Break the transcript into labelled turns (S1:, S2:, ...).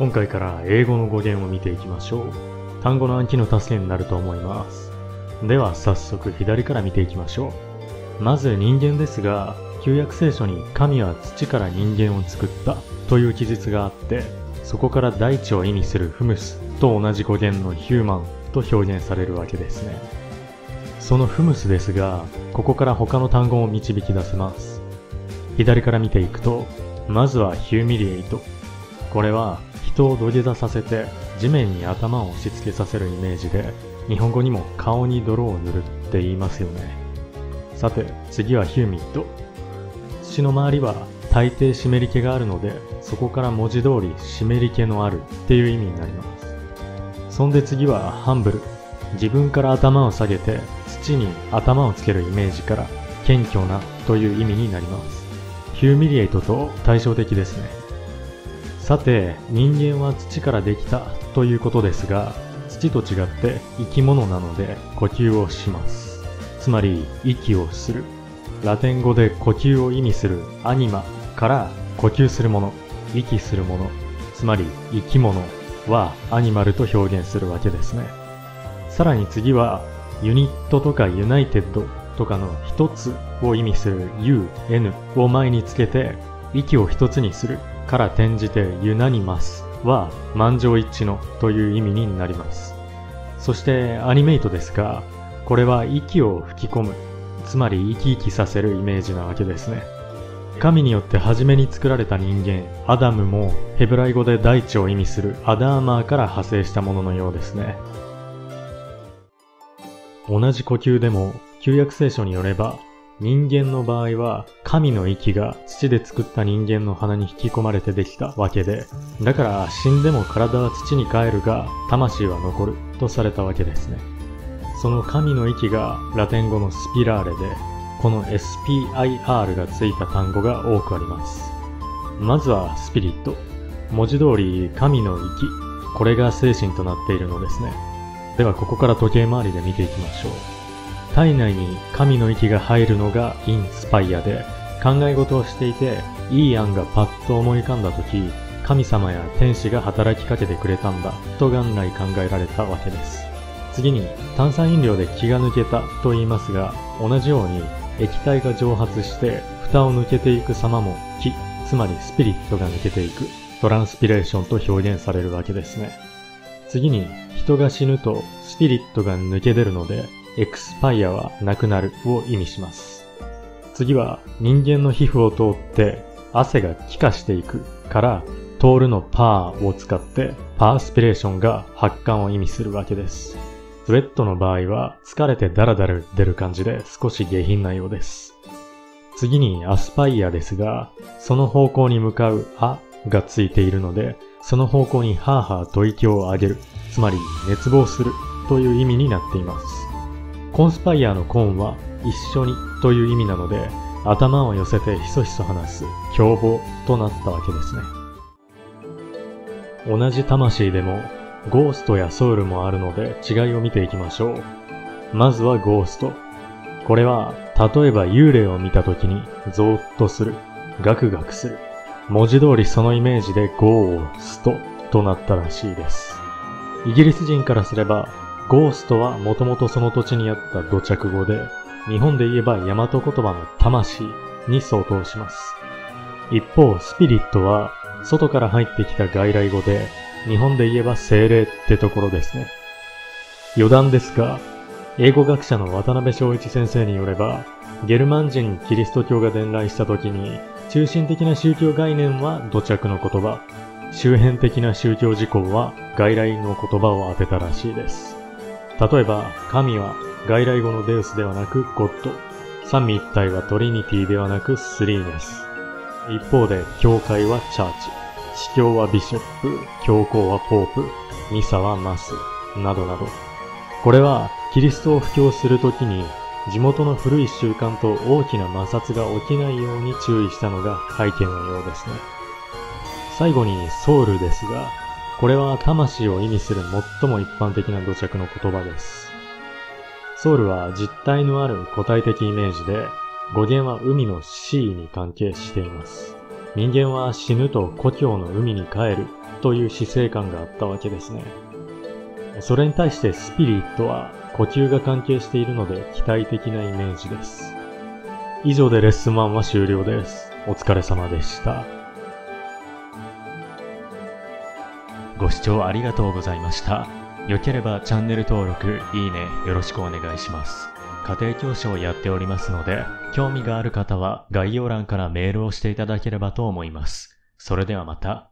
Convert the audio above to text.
S1: 今回から英語の語源を見ていきましょう。単語の暗記の助けになると思います。では早速左から見ていきましょう。まず人間ですが、旧約聖書に神は土から人間を作ったという記述があって、そこから大地を意味するフムスと同じ語源のヒューマンと表現されるわけですね。そのフムスですが、ここから他の単語を導き出せます。左から見ていくと、まずはヒューミリエイト。これは人を土下座させて地面に頭を押し付けさせるイメージで、日本語にも顔に泥を塗るって言いますよね。さて、次はヒューミット。土の周りは大抵湿り気があるので、そこから文字通り湿り気のあるっていう意味になります。そんで次はハンブル。自分から頭を下げて土に頭をつけるイメージから謙虚なという意味になります。ヒューミリエイトと対照的ですね。さて、人間は土からできたということですが、土と違って生き物なので呼吸をします。つまり、息をする。ラテン語で呼吸を意味するアニマから呼吸するもの、息するもの、つまり生き物はアニマルと表現するわけですね。さらに次は unit とか united とかの一つを意味する U、N を前につけて息を一つにするから転じて unanimous は満場一致のという意味になります。そして animate ですが、これは息を吹き込む、つまり生き生きさせるイメージなわけですね。神によって初めに作られた人間、アダムもヘブライ語で大地を意味するאדמה から派生したもののようですね。同じ呼吸でも旧約聖書によれば人間の場合は神の息が土で作った人間の鼻に引き込まれてできたわけで、だから死んでも体は土に帰るが魂は残るとされたわけですね。その神の息がラテン語のスピラーレで、この SPIR がついた単語が多くあります。まずはスピリット。文字通り神の息。これが精神となっているのですね。ではここから時計回りで見ていきましょう。体内に神の息が入るのがインスパイアで、考え事をしていて、いい案がパッと思い浮かんだ時、神様や天使が働きかけてくれたんだ、と元来考えられたわけです。次に、炭酸飲料で気が抜けたと言いますが、同じように液体が蒸発して蓋を抜けていく様も気、つまりスピリットが抜けていく、トランスピレーションと表現されるわけですね。次に、人が死ぬとスピリットが抜け出るので、エクスパイアはなくなるを意味します。次は人間の皮膚を通って汗が気化していくから通るのパーを使ってパースピレーションが発汗を意味するわけです。スウェットの場合は疲れてダラダラ出る感じで少し下品なようです。次にアスパイアですが、その方向に向かうあがついているので、その方向にハーハーと息を上げる、つまり熱望するという意味になっています。コンスパイアのコーンは一緒にという意味なので、頭を寄せてひそひそ話す凶暴となったわけですね。同じ魂でもゴーストやソウルもあるので違いを見ていきましょう。まずはゴースト。これは例えば幽霊を見た時にゾーッとする、ガクガクする。文字通りそのイメージでゴーストとなったらしいです。イギリス人からすればゴーストはもともとその土地にあった土着語で、日本で言えば大和言葉の魂に相当します。一方、スピリットは外から入ってきた外来語で、日本で言えば精霊ってところですね。余談ですが、英語学者の渡辺昭一先生によれば、ゲルマン人キリスト教が伝来した時に、中心的な宗教概念は土着の言葉、周辺的な宗教事項は外来の言葉を当てたらしいです。例えば、神は外来語のデウスではなくゴッド。三位一体はトリニティではなくスリーネス。一方で、教会はチャーチ。司教はビショップ。教皇はポープ。ミサはマス。などなど。これは、キリストを布教するときに、地元の古い習慣と大きな摩擦が起きないように注意したのが背景のようですね。最後にソウルですが、これは魂を意味する最も一般的な土着の言葉です。ソウルは実体のある個体的イメージで、語源は海のシーに関係しています。人間は死ぬと故郷の海に帰るという死生観があったわけですね。それに対してスピリットは呼吸が関係しているので期待的なイメージです。以上でレッスン1は終了です。お疲れ様でした。
S2: ご視聴ありがとうございました。良ければチャンネル登録、いいね、よろしくお願いします。家庭教師をやっておりますので、興味がある方は概要欄からメールをしていただければと思います。それではまた。